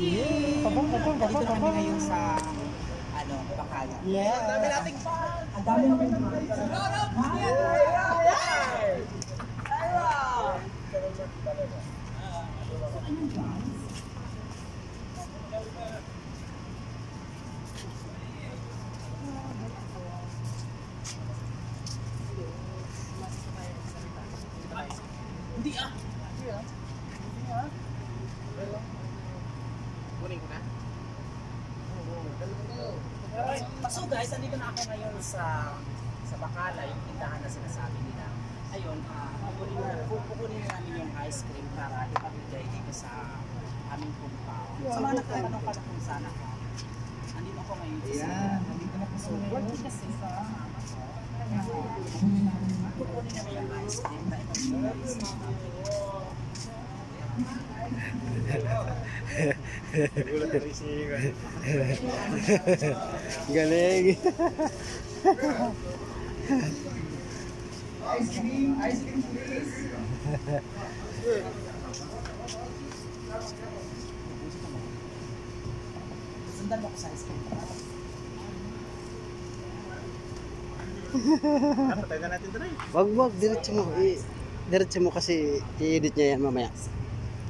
Pabong, Dito kami ngayon sa ano, Bacala. Yeah. Ang dami nating fan. Ang dami nating Hindi ah. Kunin ko na. So guys, andito na ako ngayon sa sa Bacala, yung tindahan na sinasabi nila. Ayun, uh, na, kukunin na namin yung ice cream para ipamigay dito sa aming compound. Sa mga nagtatanong ka na kung saan ako, andito ako ngayon sa Yan, nandito na So, sa work kasi. Sa mama ko. Namin yung ice cream na ipamigay sa Galing. Ice cream, ice cream please. Ko sa ice cream. Wag wag diretso mo. I, diretso mo kasi i-edit niya yan mamaya.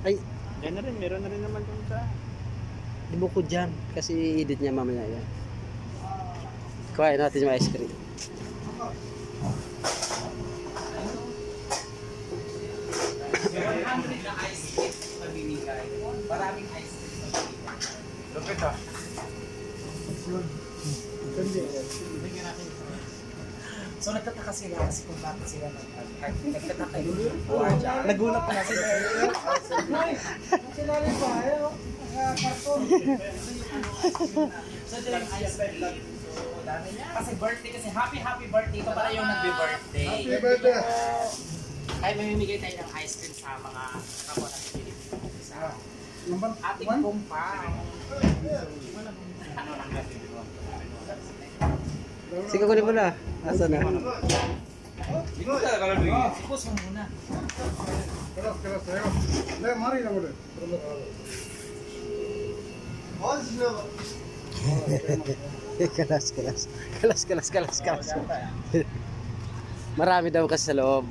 Ay, Yan na rin, meron na rin naman dun sa... di ko dyan kasi i-edit niya mamaya yan. Kuhain natin yung ice cream. So nagtataka sila kasi kung bakit sila nag nagtataka yun. Nagulat pa na sila. Ayun. Mga karton. So ito yung ice cream. So dami niya. Kasi birthday kasi happy happy birthday. Ito pala yung nagbe-birthday. Happy birthday. Ay mamimigay tayo ng ice cream sa mga kapwa natin Pilipino. Sa Number ating one. Sige, kunin mo na. Asa na? Kalas, kalas. Kalas, kalas, kalas, kalas. Marami daw kasi sa loob.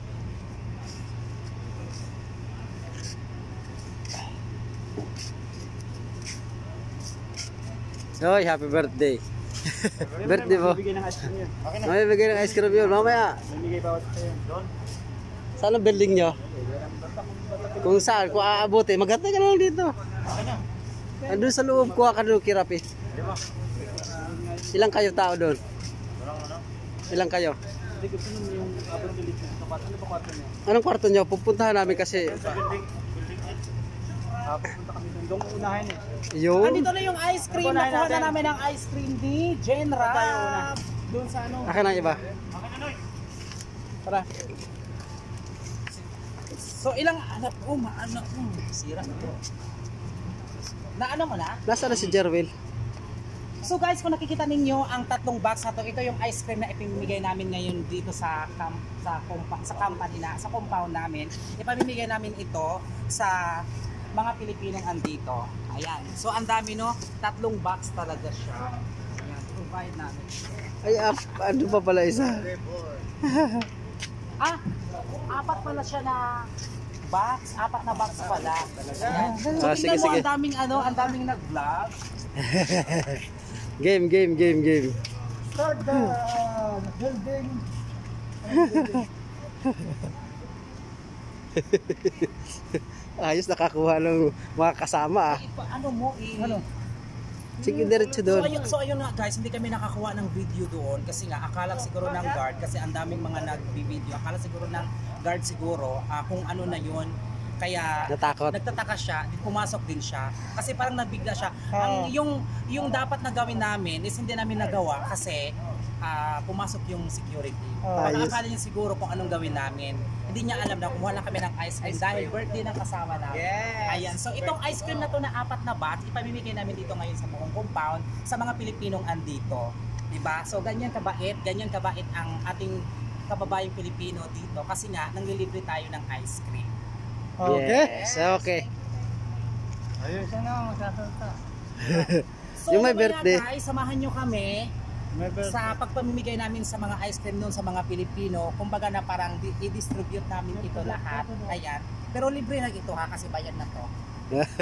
Hoy, happy birthday. Birthday mo. May bigay ng ice cream yun. Mamaya, Bibigay bawat sa'yo. Doon. saan ang building nyo? Kung saan, kung aabuti, maganda ka na lang dito. Andun sa loob, kuha ka doon, Kirapi. Ba? Ilang kayo tao doon? Ano? Ilang kayo? Ano? Anong kwarto nyo? Pupuntahan namin kasi Sa building. Building 8. Ah, pupunta kami doon. Unahin eh. yun. Andito na yung ice cream. Nakuha na natin. namin ang ice cream ni Jen? Rap. Doon sa ano. Akin ang iba. Okay na, Noy. Tara. So ilang anak oh maanak mo. Sira na to. Na ano mo na? Nasaan na si Jerwin? So guys, kung nakikita ninyo ang tatlong box na to, ito yung ice cream na ipamimigay namin ngayon dito sa camp, sa compa, sa company na, sa compound namin. Ipamimigay namin ito sa mga Pilipinong andito. Ayan. So ang dami no, tatlong box talaga siya. Ayan, provide namin. Ay, ap, ano pa pala isa? Ah, apat pala siya na box, apat na box pala. Ayan. So Ah, tingnan sige, mo sige. ang daming ano, ang daming nag-vlog. Game, game, game, game. Start the uh, building. Ayos, nakakuha ng mga kasama ah. Ano mo, i- Ano? Sige, diretso So doon. ayun, so ayun nga guys, hindi kami nakakuha ng video doon kasi nga akala siguro ng guard kasi ang daming mga nagbi-video. Akala siguro ng guard siguro ah, kung ano na yun. Kaya Natakot. nagtataka siya, di pumasok din siya kasi parang nabigla siya. Ang yung yung dapat na gawin namin is hindi namin nagawa kasi ah, pumasok yung security. Ayos. akala niya siguro kung anong gawin namin. Hindi niya alam na kumuha lang kami ng ice cream dahil birthday ng kasama namin. Ayan. So itong ice cream na to na apat na batch, ipamimigay namin dito ngayon sa buong compound sa mga Pilipinong andito. 'Di ba? So ganyan kabait, ganyan kabait ang ating kababayang Pilipino dito kasi nga nanglilibre tayo ng ice cream. Okay. Yes, okay. Ayun siya na, magsasalta. So, Yung may birthday. guys, samahan nyo kami. Sa pagpamimigay namin sa mga ice cream noon sa mga Pilipino. Kumbaga na parang di- i-distribute namin ito lahat. Ayan. Pero libre lang ito ha kasi bayad na to.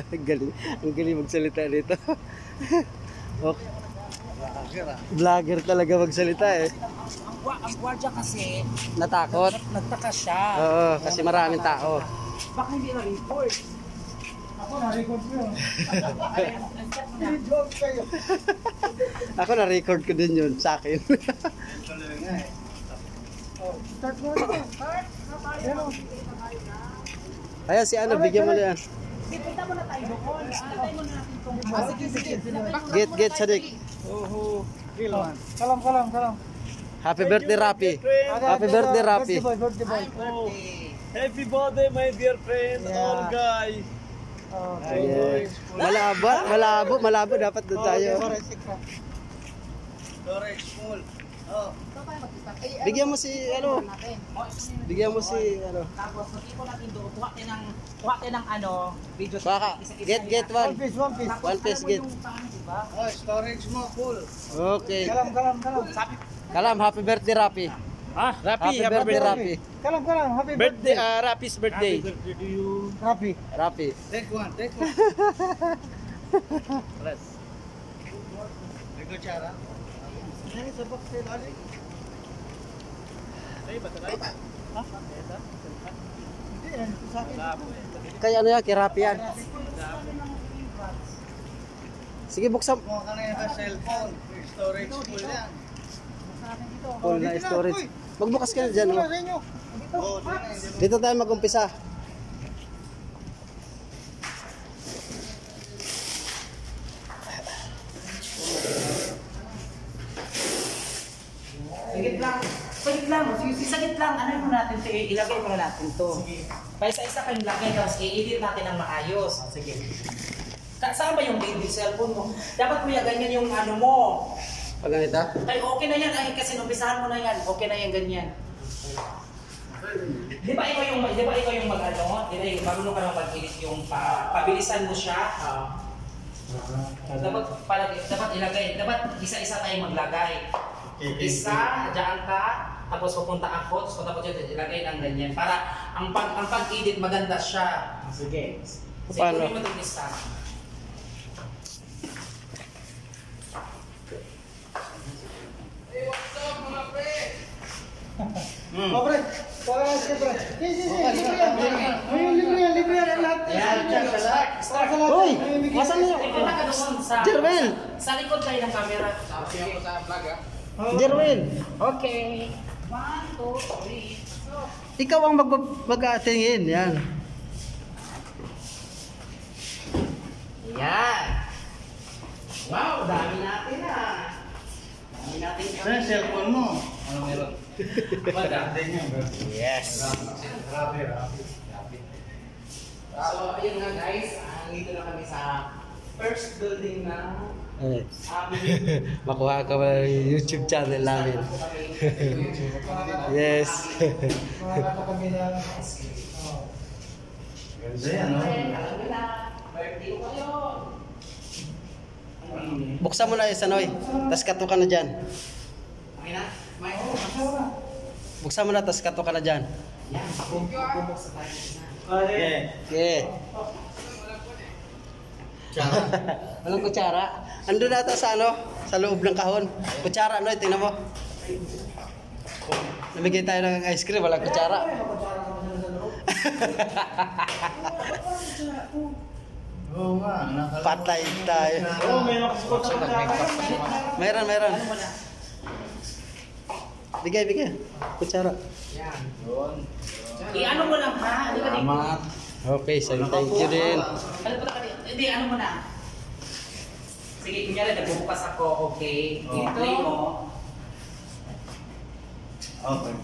Ang galing. Ang galing magsalita dito. okay. Vlogger talaga magsalita eh. Ang, ang gwardiya kasi Natakot. nagtaka siya. Oo, kasi maraming tao. Baka hindi na report. Ako, na-record ko yun. Ako na-record ko din yun sa akin. Ayan si ano, bigyan mo na yan. Punta mo na tayo doon. Antay mo na natin itong... Ah, sige, sige. Get, get, Sadik. Oho. Kalam, kalam, kalam. Happy birthday, Rapi. Happy birthday, Rapi. Birthday boy, birthday. Happy birthday, my dear friend, all guys. Okay. Yeah. Malabo, malabo, malabo. Dapat doon tayo. Storage full. Oh. Bigyan mo si, ano, bigyan mo si, ano. Tapos, mag-ipo natin doon. Kuha tayo ng, kuha tayo ng ano, video. Baka, get, get One one. piece, one piece. One piece, get. oh, storage mo full. Okay. Kalam, kalam, kalam. Kalam, happy birthday, Rapi. Ah, Happy birthday, Rapi. Kalam, kalam. Happy birthday, birthday. ah, Rapi's birthday. Happy birthday to you. Happy. Rapi. Take one, take one. Press. May kutsara? Ay, sa box sale, Ali. Ay, bataray. Ha? Hindi. Sa akin. Kaya ano yan, kay Rapi yan. Sige, buksan. Ka na yung cellphone, storage full yan. Full na storage. Magbukas ka na dyan. Oh. mo. Dito tayo mag-umpisa. Sagit lang. Sagit lang. Sige, sige, sagit lang. Ano yung natin ito? Ilagay mo na natin to. Pa isa-isa kayong lagay tapos i-edit natin ng maayos. Ah, Sige. Saan ba yung baby cellphone mo? Dapat kuya ganyan yung ano mo. Pag ganito. Ay, okay na yan. Ay, kasi numpisahan mo na yan. Okay na yan, ganyan. Di ba ikaw yung, di ba ikaw yung mag ano? Di ba yung marunong ka naman mag-edit yung pa, pabilisan mo siya? Ah. dapat, pala, dapat ilagay, dapat isa-isa tayong maglagay. Isa, diyan ka, tapos pupunta ako, tapos tapos yun, ilagay ng ganyan. Para ang pag ang pag-edit maganda siya. Sige. Sige, Paano? kunin isa. Oh, pre. Wala ka pre. Si, si, si. Libre yan. Ayun, libre yan, libre yan. Lahat. Ayan, dyan. Para sa. Uy! Masan niyo? Ikaw na ka doon sa... Jerwin! Sa likod tayo ng camera. Jerwin! Okay. One, two, three. Ikaw ang mag mag-atingin. Yan. Yan. Wow, dami natin ah. Dami natin Sa yung cellphone mo. Ano meron? Yes. Grabe, grabe. So, ayun nga guys, nandito na kami sa first building na Eh, makuha ka ba yung YouTube channel namin? yes. Mga kami na. Ganda yan, no? Buksan mo na yung sanoy. Tapos kato ka na dyan. Okay na? Buksan mo na, tapos kato ka na dyan. Yan, bubuksan tayo isa. Okay. Okay. Walang kutsara. Ando na ata sa ano? Sa loob ng kahon. Kutsara, no? Tingnan mo. Namigay tayo ng ice cream, walang kutsara. Oo nga, Patay tayo. Oo, may nakasuot sa Meron, meron. Bigay, bigay. Kutsara. Yan. Yun. I-ano mo lang ha? Salamat. Okay, so thank you din. Ano? Hindi, ano mo na? Sige, kunyari, nagbubukas ako, okay. I-play mo. Okay.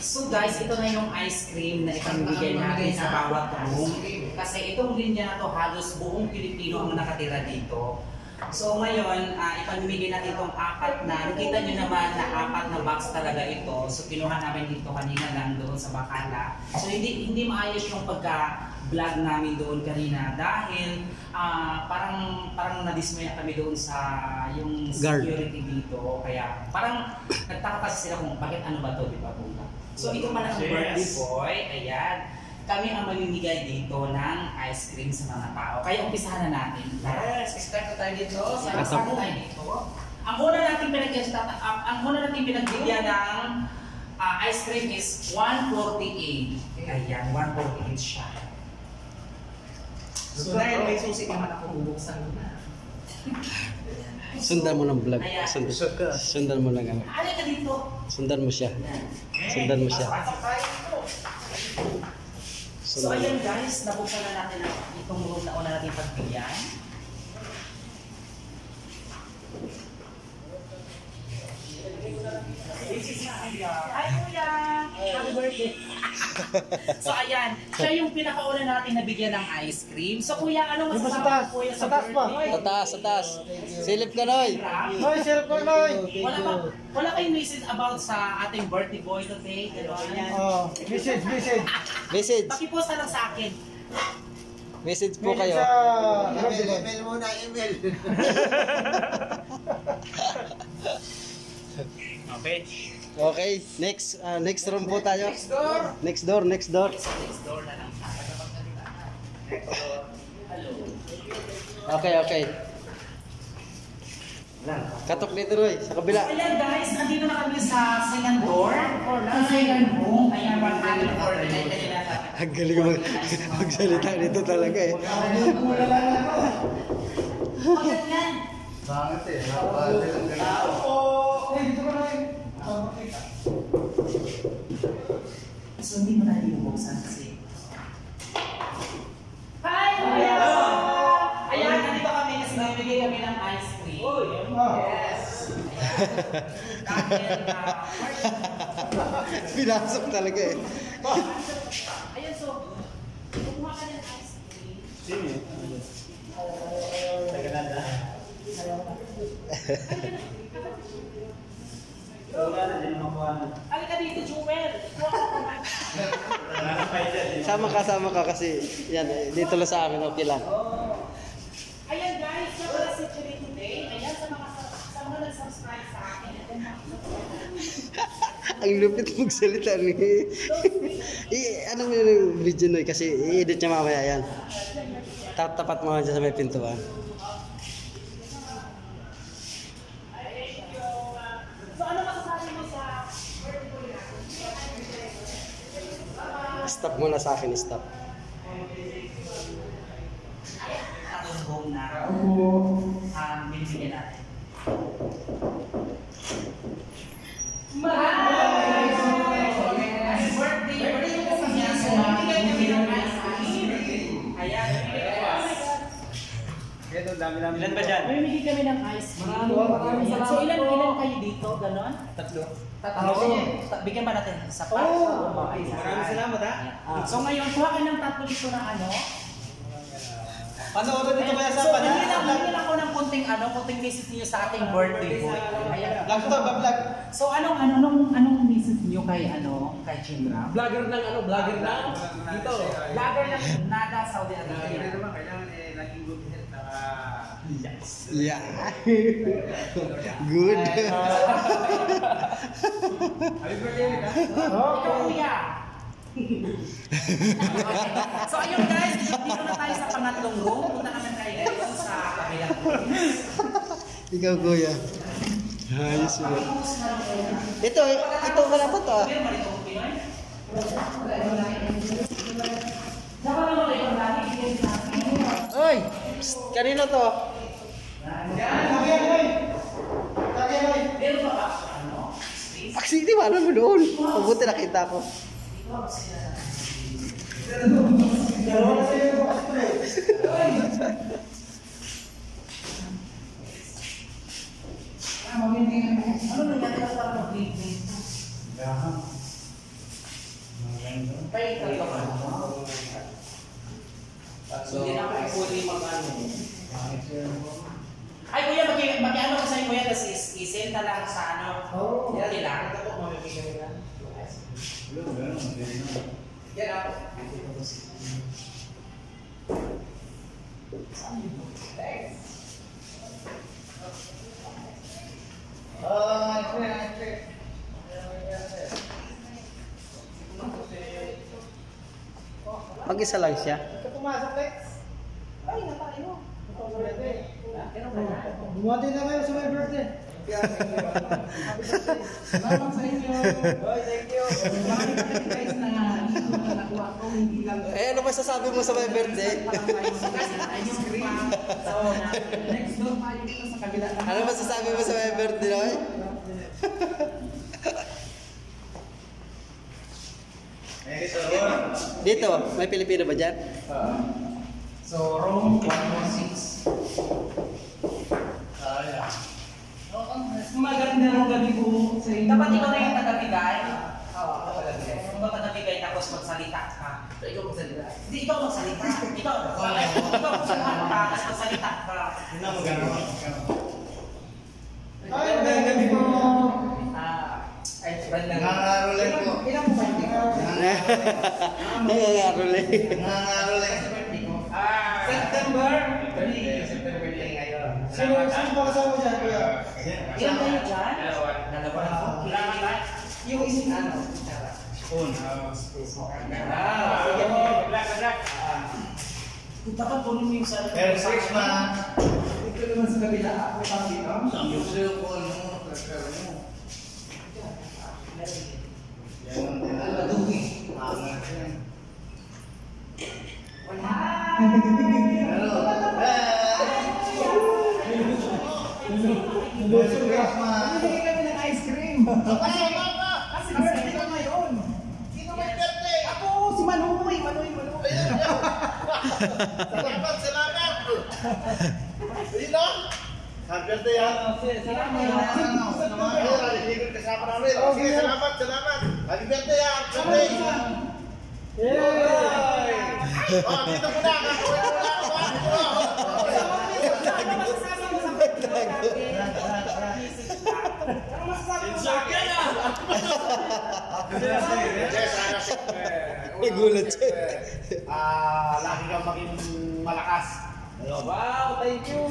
So guys, ito na yung ice cream na ipamimigay natin sa bawat room. Kasi itong linya na to halos buong Pilipino ang nakatira dito. So ngayon, uh, ipamimigay natin itong apat na, nakita nyo naman na apat na box talaga ito. So kinuha namin dito kanina lang doon sa Bacala. So hindi hindi maayos yung pagka vlog namin doon kanina dahil ah, parang parang nadismaya kami doon sa yung Guard. security dito kaya parang nagtaka kasi sila kung bakit ano ba to di ba bunga so ito pala ang Yes. birthday boy ayan kami ang mamimigay dito ng ice cream sa mga tao kaya umpisahan na natin yes start na tayo dito sa start na tayo dito ang una natin pinagyan sa tata- ang, una natin pinagbigyan ng ah, ice cream is 148 ayan 148 siya So dahil may susi naman ako bubuksan mo na. Sundan mo ng vlog. Sundan, sundan mo lang. ano. Alay ka dito. Sundan mo siya. Sundan mo siya. So mo. ayan guys, nabuksan na natin ang itong room na una natin pagbigyan. Hi kuya! Happy birthday! so ayan, siya yung pinakauna natin nabigyan ng ice cream. So kuya, ano masasabi sa taas, mo kuya sa taas pa. birthday? Sa taas, sa taas. Silip ka, Noy. Noy, sir ko, Noy. Wala ba, wala kayong message about sa ating birthday boy today? Gano'n. Oh, message, message. Message. Pakipost na lang sa akin. Message po Message kayo. sa... Email, email muna, email. Okay. Okay, next uh, next room po tayo. Next door. Next door, next door. Next door na lang. Hello. Okay, okay. Katok dito, Roy, sa kabila. Ayan guys, nandito na kami sa second door. Ang second room. Ayan, 149 kanina. Ang galing mag magsalita dito talaga eh. Bakit yan? Bakit eh? Ganito. Eh, Noy. So hindi mo na bubuksan kasi. Hi! Kuya! Ayan, nandito kami kasi nabibigay kami ng ice cream. Yes! Ayan. Dahil na... Pinasok talaga eh. Ayan, so... Kumuha ka ng ice cream. Sino? Tagalanda. Wala na din makuha na. Dito! Kuha ka. Nakakapay dyan. Sama ka, sama ka kasi yan, eh, dito lang sa amin, okay lang. Ayan guys, siya pala si Chili today. Ayan sa mga sa mga nag-subscribe sa akin. Ang lupit magsalita ni. I, ano mo yun yung video Noy kasi i-edit niya mamaya yan. Tap tapat mo dyan sa may pintuan. So ano masasabi mo sa Stop muna sa akin, stop. home na um, binibigyan natin? Happy birthday! Birthday ko kasi niya. So, bibigyan kami ng ice cream. Ayan. Ito, dami-dami. Ilan ba dyan? Mamimigay kami ng ice cream. Ayan. So ilan ilan kayo dito? Ganon? Tatlo. Tatlo. Ta- Bigyan ba natin sa pa? Oh, Maraming salamat ha. So ngayon, kuha kayo ng tatlo dito na ano. Panoorin dito kaya sa So, pan. hindi lang, hindi lang ako ng konting ano, konting message niyo sa ating birthday boy. Ayan. Vlog to, ba-vlog? So anong ano anong anong message niyo kay ano kay Chinra? Vlogger ng ano, vlogger na dito. Vlogger ng Nada Saudi Arabia. naman, kailangan Naka... Yes. Yeah. Good. Happy birthday ulit ha. Ikaw kuya. okay. So ayun guys, dito na tayo sa pangatlong room. Punta naman tayo guys sa kabilang. Ikaw, kuya. Ayos mo. Ito, ito wala pa to ah. Oy! Psst, kanino to? Meron ba ba wala mo doon. Mabuti nakita ko. Ano nangyari sa parang mag-leave Tayo tayo ka. So, hindi na ako fully mag-ano. Ay, kuya, maki, maki ano ko sa'yo, kuya, kasi is- isend na lang sa ano. Oo. Yan nila. Ito po, mamimigay na. Yan ako. Oh, ice cream, ice cream. Pag isa lang siya. Pumasok, Lex. Ay, na tayo. Bumati na kayo sa my birthday. Salamat sa inyo. Oy, thank you. Marami pa rin guys na dito na nakuha ko, hindi lang Eh, ano masasabi mo sa my birthday? ice cream. So, next door tayo dito sa kabila. Ano masasabi mo sa my birthday, Noy? Eh. Dito, may Pilipino ba dyan? So, room 116. Kaya. Maganda ng gabi po sa inyo. Dapat ikaw na yung taga-bigay. Oo, ako taga-bigay. Ikaw taga-bigay tapos magsalita ka. Ikaw magsalita. Hindi, ikaw magsalita. Ikaw, ikaw magsalita ka, tapos magsalita ka. Hindi na magano. Ay, magandang gabi po. Ah, ay, friend lang. Nangangaroling po. Ilang mo ba yung Nangangarol eh. Nangangaroling. Ah, September 3. September 3 ngayon. Sino, sino pa kasama dyan, kuya? Ilan kayo dyan? Dalawa. Dalawa. Ilan ba? Yung isang ano? Spoon. Ah, sige mo. Black, black. Kung dapat puno mo yung sa... Merry Christmas. Ito naman sa kabila. Ako pang dito. Sa museo po, ano mo, prepare mo. Yan ang. Angat yan. Hello. Hey. Merry Christmas. Bibigyan kami ng ice cream. Kasi birthday ko ngayon. Sino may birthday? Ako, si Manoy. Manoy, Manoy. Salamat, salamat. Sino? Happy birthday ha. Salamat. Salamat. Salamat, salamat. Happy birthday ha. Happy birthday. Yay! Oh, dito. Kakawin mo? Ano masasabi mo siyempre. Nagulat siya. Ah, lagi kang maging malakas. Wow, thank you.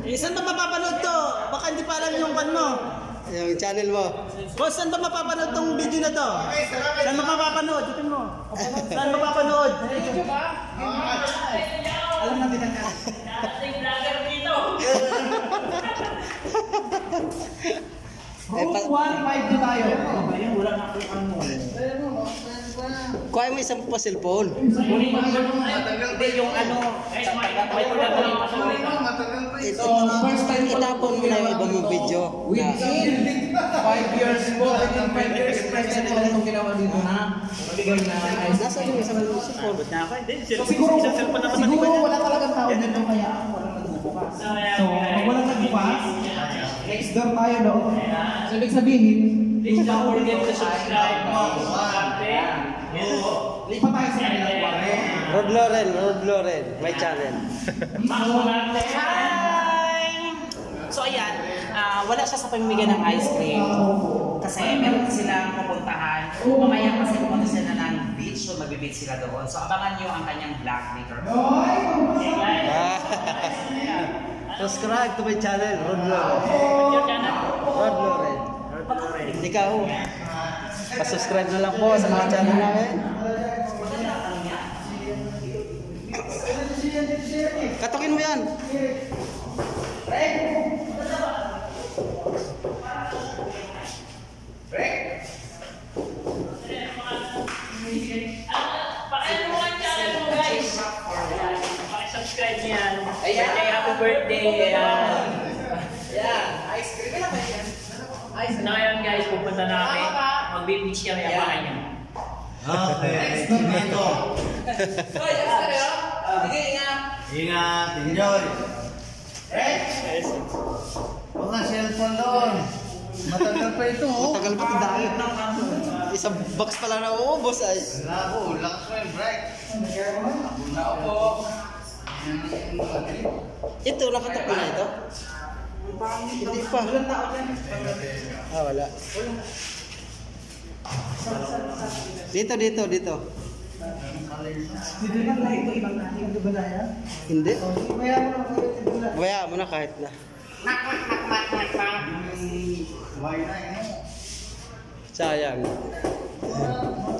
Eh, saan ba mapapanood to? Baka hindi pa alam yung kan mo. Yung channel mo. Boss, saan ba mapapanood tong video na to? Okay, salamat. Saan ba mapapanood? Tutin mo. Saan mapapanood? Alam natin ang Room 1, 5 na tayo. Ano ba yun? Wala na akong ano. Kuha mo isang pa cellphone. Hindi, yung ano, Ito, first time itapon mo na yung ibang mong video. Na, Within 5 years po, within 5 years, friends na nila itong ginawa dito na nasa yung isang cellphone. So siguro, siguro wala talagang tao dito kaya ako walang nagbubukas. So, pag walang nagbukas, next door tayo doon. So, ibig sabihin, please don't forget to subscribe. Lipat tayo sa kanila. Rod Loren, Rod Loren, may channel. Hi! So ayan, ah, wala siya sa pamimigay ng ice cream. Kasi meron silang pupuntahan. Mamaya kasi pupunta sila ng beach, so magbe-beach sila doon. So abangan nyo ang kanyang vlog later. Ah. Subscribe to my channel, Rod Loren. Rod Loren. Ikaw, pa-subscribe na lang po sa mga channel namin. Katukin mo yan. Pakiano Mag-beach kami, abangan niyo. Okay, dito. Hoy, ice cream. Sige, ingat. Ingat, enjoy. Huwag na cellphone doon. Matagal pa ito, oh. Matagal pa ito dahil. Isang box pala na uubos ay. Wala po, lakas mo yung break. Ito, nakatak na ito. Hindi pa. Ah, wala. Dito, dito, dito. Dito lang na ito, ibang. Ito ba na? Hindi. Maya mo na kahit na. Sayang.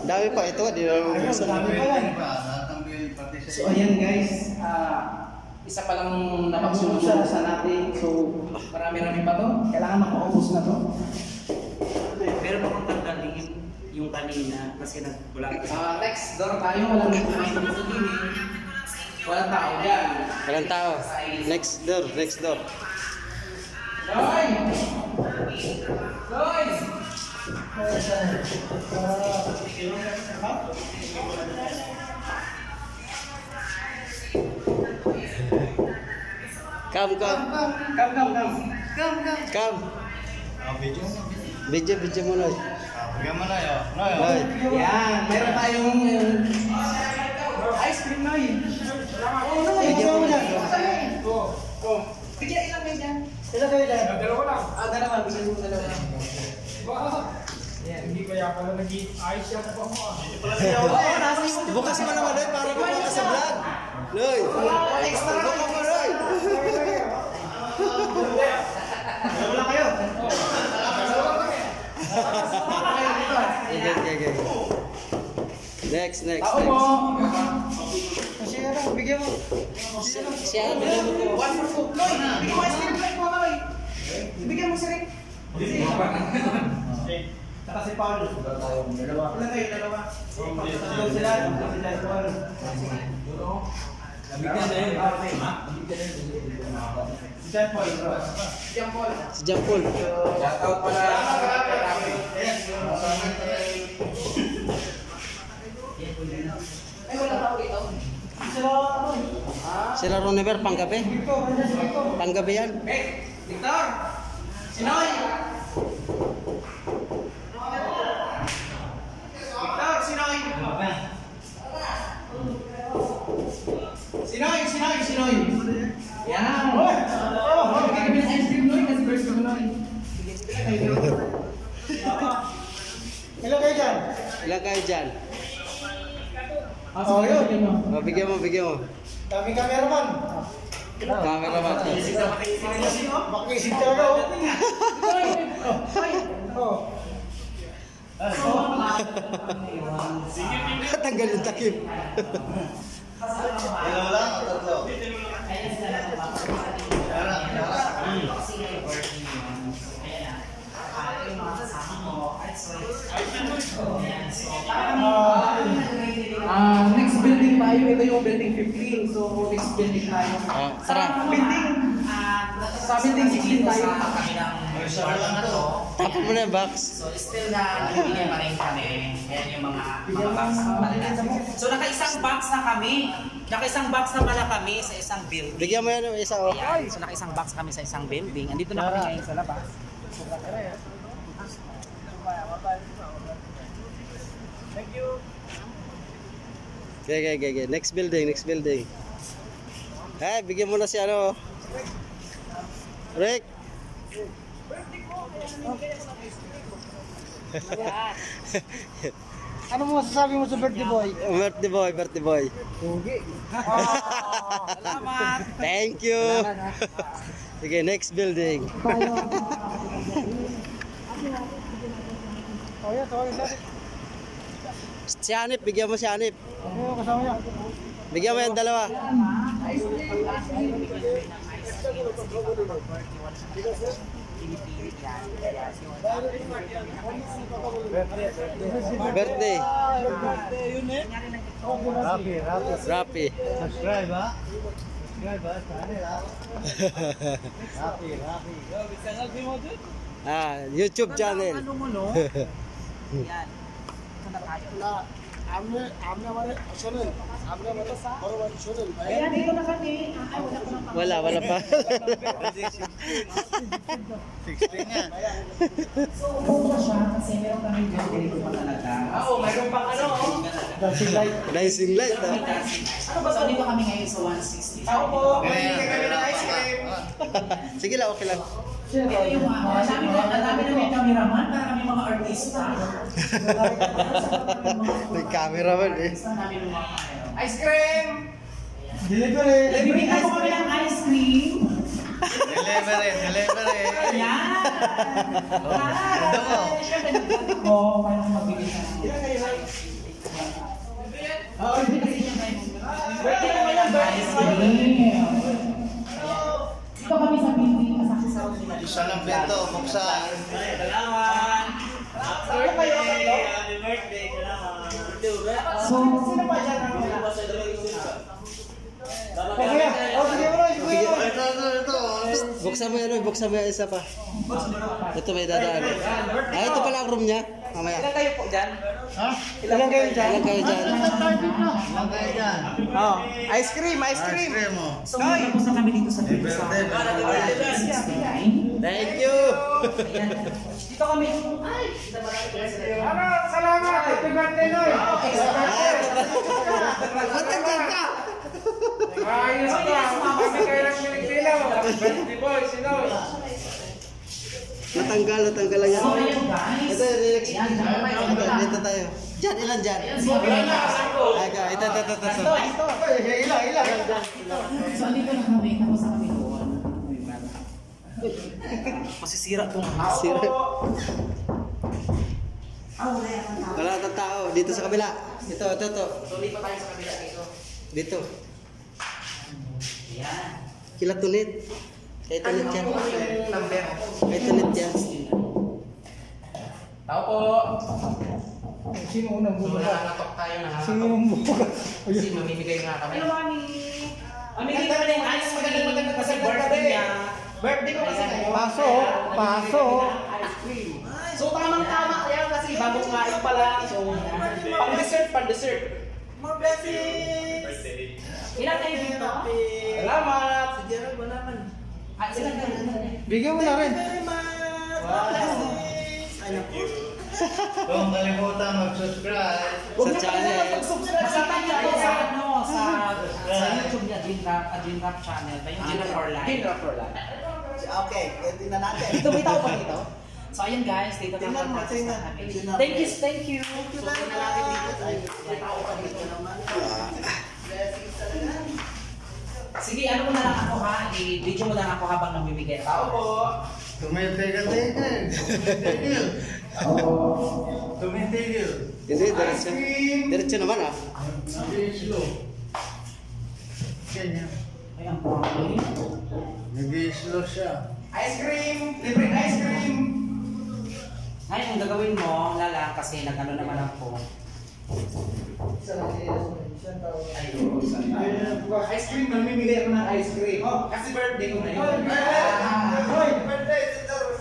Dami pa ito, di na mabuksan. Dami pa yan. So ayan guys, ah, isa pa lang napagsunod sa natin. So marami-rami pa to. Kailangan makaubos na to. Pero tanggalin yung kanina kasi nagbulag. Ah, next door tayo. Walang Walang tao dyan. Walang tao. Next door, next door. Loy! Loy! Come, come. Come, come, come. Come. Video, video mo na. Bigyan mo na yun. No, yun. Hoy. Yan, meron tayong uh, ice cream na yun. Oo, no, Bigyan mo na. Bigyan ilang kayo dyan? Kayo dyan? Ah, dalawa. Bigyan mo dalawa. Oo, nasa yung Bukas mo naman, Loy, para bukas ka sa vlog. Loy. extra Bukas mo, Loy. Wala kayo. Okay, okay, okay. Next, next, Tao mo. next. Kasi ano, bigyan mo. Siya, bigyan mo two. Loy, bigyan mo ice cream. Loy, mga Loy. Bigyan mo si Rick. Saka si Paul. Ilan kayo, dalawa? Tatlo sila. Sila si Paul. Si John Paul. Diyan, Paul. Si John Paul. Shout out pala. Ay, wala tao dito. Sila ano? Sila Roniver, panggabi. Panggabi yan. Hey, Victor! Sinoy! Victor, Sinoy! Sinoy, Sinoy, Sinoy! Yan! Oh, bigyan kami ng ice cream, Noy, kasi birthday mo, Noy. Ilan kayo dyan? Ilan kayo dyan? Oh, yun. bigyan mo. O, bigyan mo, bigyan mo. Daming cameraman. Cameraman. Makisig talaga oh. Oh. Tanggal yung takip. Ilan lang o tatlo? Tayo. Ito yung building 15. So, next building tayo. Sa tara. building, sa building 16 tayo. kami ng resort na to. Tapon mo na yung box. So still na bibigyan pa rin kami. Yan yung mga mga box. So naka-isang box na kami. Naka-isang box na pala kami sa isang building. Bigyan mo yan ng isa, oh. Ayan. So naka-isang box kami sa isang building. Andito na kami ngayon sa labas. Okay, okay, okay, okay. Next building, next building. Eh, bigyan mo na si ano. Rick. Ano mo masasabi mo sa birthday boy? birthday boy, birthday boy. Salamat! Thank you. Sige, next building. Oh. Tawagin sa atin. Si Anip, bigyan mo si Anip. Ano kasama niya? Bigyan mo yung dalawa. Birthday. Rapi, rapi. Rapi. Subscribe ha? Subscribe ha? Rapi, rapi. ah, YouTube channel. Yan. না আপনি আপনি আমার শোনেন আপনি আমার বড় ভাই শোনেন wala wala pa so pumunta siya kasi meron kami dito pa talaga oo meron pang ano dancing light dancing ano ba so dito kami ngayon sa 160 tao po sige lang okay lang. Ito yung mga, sabi ko, ang dami na may cameraman para kami mga artista. May cameraman eh. Ng Ice cream! Delivery. Bibigyan mo kami ng ice cream. Delivery, delivery. Yan! Ito mo. Oo, paano magbibigay ka? Oo, bibigay ka tayo. Birthday ko ngayon, birthday ko ngayon. Dito kami sa masakit sa road nila. Isa ng bento, buksan. Sino kayo? So, sino ba dyan ang Okay, oh, mo na, sige mo. Ito, ito, ito. Buksan mo yan, buksan mo yan isa pa. Ito may dadaan. Ah, ito pala ang room niya. Mamaya. Ilan kayo po dyan? Ilan kayo dyan? Ilan kayo dyan? Lang kayo dyan. Oh, ice cream, ice cream. Ice cream mo. So, tapos na kami dito sa dito sa Birthday, Thank you! Dito kami. Ano, salamat. Happy birthday, Noy. Matagal ka! Ayos ka. Kami kayo ng Pilipino. Birthday boy, si Noy. Natanggal, natanggal lang yan. Ito, relax. Ito, dito tayo. Diyan, ilan dyan? Ay, ka, ito, ito, ito, ito. Ito, ito. Ilan, ilan. Andito na kami. Tapos na kami doon. Masisira tong Sira. Wala nang tao. Dito sa kabila. Ito, ito, ito. Tuloy pa tayo sa kabila dito. Dito. Ayan. Kila tunit. Kay tunit yan. yung number? Kay tunit yan. Tao po. Sino unang So, bubuka? nakakatok tayo na Sino yung bubuka? Kasi mamimigay nga kami. Hello, mami. Mamimigay kami ng ice cream. Maganda kasi birthday niya. Birthday ko kasi ngayon. Paso, paso. Ice cream. So, tamang-tama yan kasi bagong kain pala. So, pang-dessert, pang-dessert. More blessings! Ilan kayo dito? Salamat! Si Gerald, wala man. Ah, sila kayo. Bigyan mo na rin. Huwag kalimutan mag-subscribe. Sa channel. Masama niyo po sa ano, sa YouTube niya, Dream Rap, Dream Rap channel, ba yung Dream Rap for Life? Dream Rap for Life. Okay, tingnan natin. Tao pa dito? So ayun guys, dito na Tingnan mo, kami. tingnan. Thank you, thank you. Natin dito. Ay, may tao pa dito naman. Blessings talaga. Sige, ano mo na lang ako ha, i-video mo na lang ako habang namimigay. Tao po. Tumitigil-tigil. Tumitigil. Tumitigil. Hindi, diretso. Diretso naman ah. Nag-i-slow. Ganyan. Ay, ang pangit. Nag-i-slow siya. Ice cream! Libre ice cream! Ngayon, ang gagawin mo, lala, kasi nag-ano naman ako. Ice cream, mamimigay ako ng ice cream. Oh, kasi birthday ko ngayon. Hoy, birthday!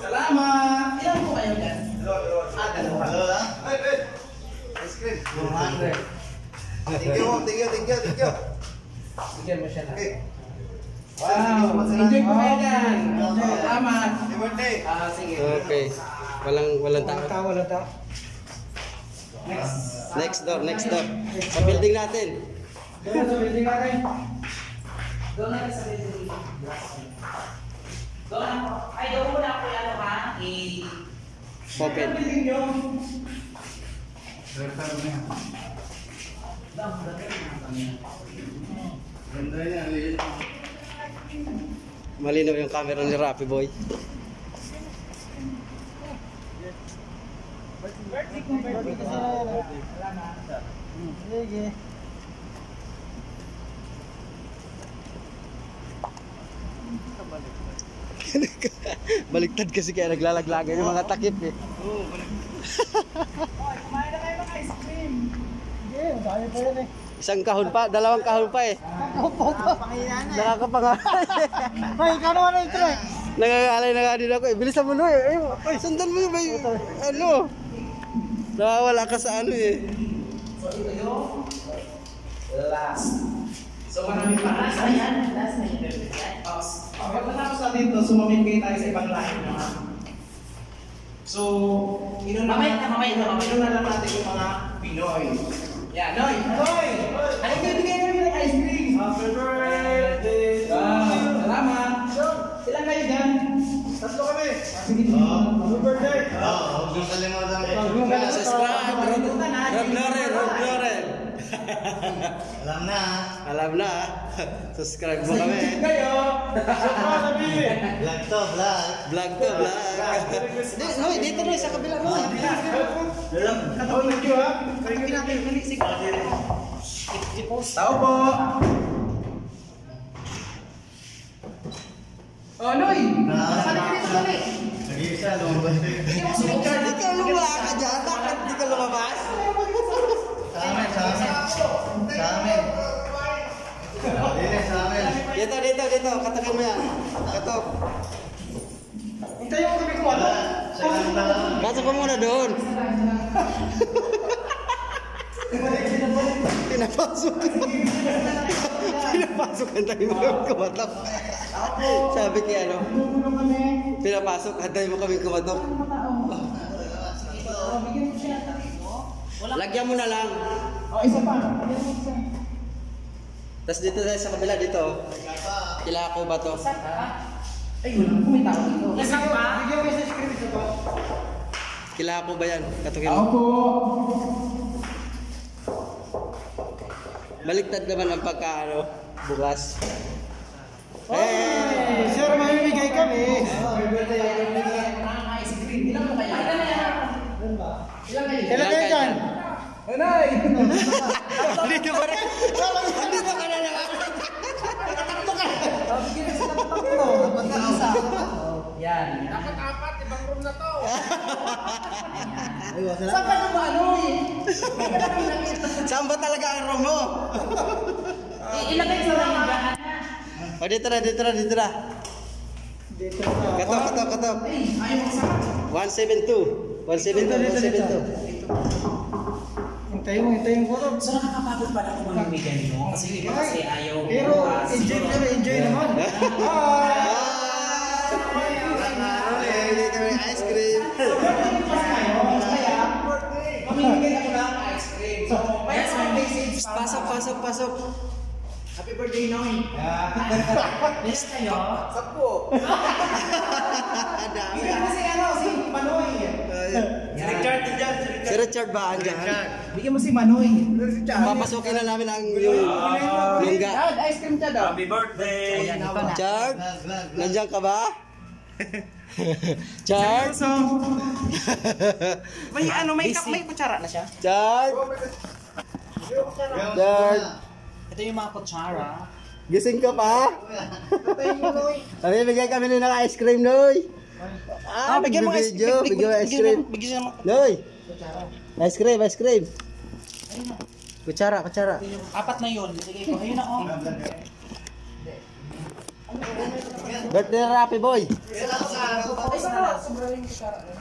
Salamat! Ilan po kayo dyan? Ah, dalawa. Hello lang? Ice cream. 200. Thank you, thank you, thank you, thank you. Bigyan mo siya na. Okay. Wow! Enjoy po kayo dyan! Salamat! Happy birthday! Ah, sige. Okay. Walang, walang tao. Walang tao, walang tao. Next door, next door. Sa building natin. Doon sa building natin. Doon na sa building. Doon ako. Ay, doon muna ako ano ha? I... Open. Refer mo yan. Ganda yan, liit. Malinaw yung camera ni Rapi Boy. Sige. Baliktad kasi kaya naglalaglagan yung mga takip eh. Kumain na kayo ng ice cream. Sige, dami pa yan eh. Isang kahon pa, dalawang kahon pa eh. Opo to. Nakakapangalay. Hoy, ikaw naman na ito eh. Nangangalay na nga din ako eh. Bilisan mo no eh. Ay, sundan mo yung may, ano. Nakawala ka sa ano eh. So, ito yung last. So, marami pa. Last na yan. Last na yan. Oh, oh, pag natapos natin ito, sumamigay tayo sa ibang lahi naman. So, inuna mamaya na, mamaya na, mamaya na lang natin yung mga Pinoy. Yan, Noy! Noy! Ano yung Happy birthday! Salamat! Ilan kayo dyan? Tatlo kami. Happy birthday. Oo, huwag yung kalimutan. Subscribe, Rob Loren, Rob Loren. Alam na. Alam na, ah. subscribe mo kami. Kayo. Sobrang sabi. Vlog to, vlog. Vlog to, vlog. Noy, dito Noy, sa kabila Noy. Oh, thank you ha. You natin. Dali, sige. I-post. Tao po! Oh, Noy! Sali ka dito, Noy! Nag-iisa, lumabas. Lumala ka dyan, bakit di ka lumabas? Sa amin, sa amin. Sa amin. Dili, sa amin. Dito, dito, dito, katakan mo yan. Katok. Hintayin mo kami kung ano. Pasok ko muna doon. Pinapasok. Pinapasok ang tayo mo kumatok. Sabi kay ano, pinapasok, hantay mo kami kumatok. Lagyan mo na lang. Oh, isa pa. Tapos dito tayo sa kabila, dito. Kila ko ba to? Ay, wala po may tao dito. Isang pa? Bigyan mo sa ito? Kila ko ba yan? Katukin mo. po! Baliktad naman ang pagka, ano, bukas. Eh, Hey, sir, mamimigay kami. Ilan mo kaya? Ilan na yan? Ilan kayo? Dyan? Noy! dito pa rin. Dito ka na naman. Yan. Dapat apat, ibang room na to. Saan ka na ba, Noy? May ka na kami nakita. Saan ba talaga ang room mo? Ilagay sa mga O, dito na, dito na, dito na. Dito na. Katok, katok, katok. Ay, ayaw mo sa 172. 172, 172. Hintayin mo, hintayin mo. So nakakapagod pala kung mamimigay mo kasi iba kasi ayaw Pero bukas. enjoy pero enjoy naman. May ice cream. Pasok, pasok, pasok. Happy birthday, Noy. Yes kayo. Sapo. Dami. Bigyan mo si ano, si Manoy. Si Richard dyan. Si Richard ba andyan? Bigyan mo si Manoy. Papasukin na namin ang yung lungga. Dad, ice cream ka daw. Ayan, ito na. Chard, Vlog, vlog. nandiyan ka ba? Chard? May ano, may, may kutsara na siya. Chard? Yung Chard? Ito yung mga kutsara. Gising ka pa? Namimigay kami ng ice cream, Noy. Ah, bigyan mo ice cream. Bigyan mo ice cream. Bigyan mo. Noy. Ice cream, ice cream. Kutsara, kutsara. Apat na yun. Sige. Ayun na oh. Birthday na Rapi Boy.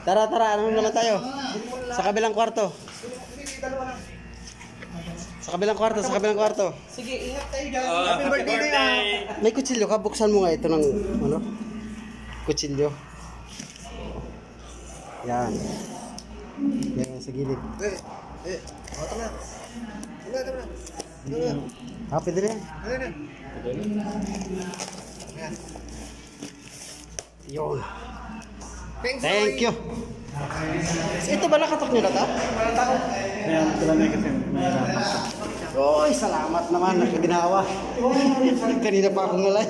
Tara, tara. Ano naman tayo? Sa kabilang kwarto. Sa kabilang kwarto, sa kabilang kwarto. Sige, ingat tayo dyan. Happy birthday na! May kutsilyo ka. Buksan mo nga ito ng ano? Kutsilyo. Yan. Yan, sa gilid. Eh, eh. O, tama. Tama, tama. Happy din yan. Ano na? Yun. Thank you. Ito ba nakatok nyo na ta? Ayan, tulamay kasi. Mahirap. Oy, salamat naman. Nakaginawa. Kanina pa akong ngalay.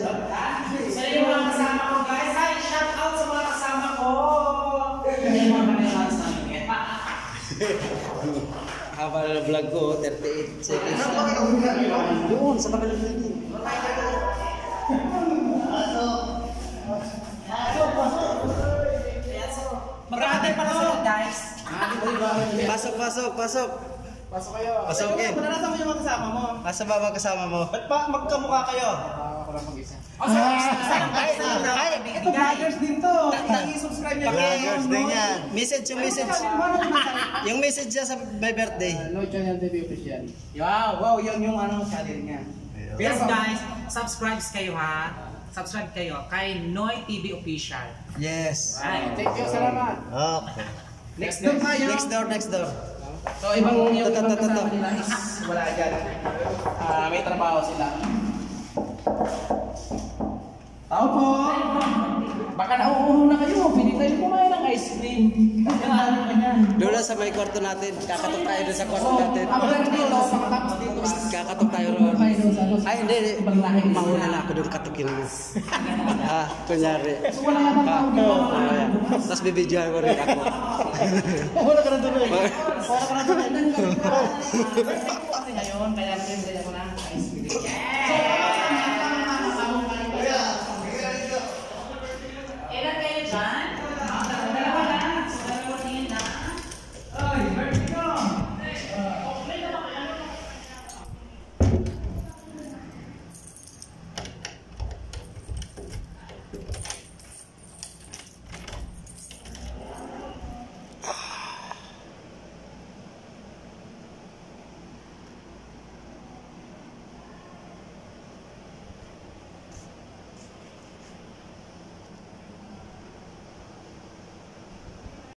Sa yung mga kasama ko guys. Hi, shout out sa mga kasama ko. Yan yung mga kanilang namin. Haba na vlog ko, 38 seconds. Doon, sa kabilang building. Pasok, pasok, pasok. Pasok kayo. Pasukin. Naranasan mo yung mga kasama mo. Asa ba mga kasama mo? Ba't ba magkamukha kayo? O, sa isa lang guys. Isa lang Ay, guys. ito vloggers din to. I-subscribe niyo. Vloggers din yan. Message yung message. Yung message niya sa my birthday. No channel TV official. Wow, wow, yun yung ano channel niya. Yes guys, subscribe kayo ha. Subscribe kayo kay Noy TV Official. Yes. Thank you, salamat. Okay. Next door tayo. Next door, next door. So, ibang yung Tata, ibang kasama nila is wala dyan. Ah, may trabaho sila. Tao po! Baka nauuho na kayo. Tayo kumain ng ice cream. Ano. Doon sa may kwarto natin. Kakatok tayo doon sa kwarto natin. Kakatok tayo roon. Doon ano. Ay, hindi. Mauna na ako doon katukin mo. ah, kunyari. Ah, oh, yeah. Tapos bibidyohan ko rin ako. Wala ka na tuloy. Wala ka na doon. Kasi ngayon, kaya pinagdala ko na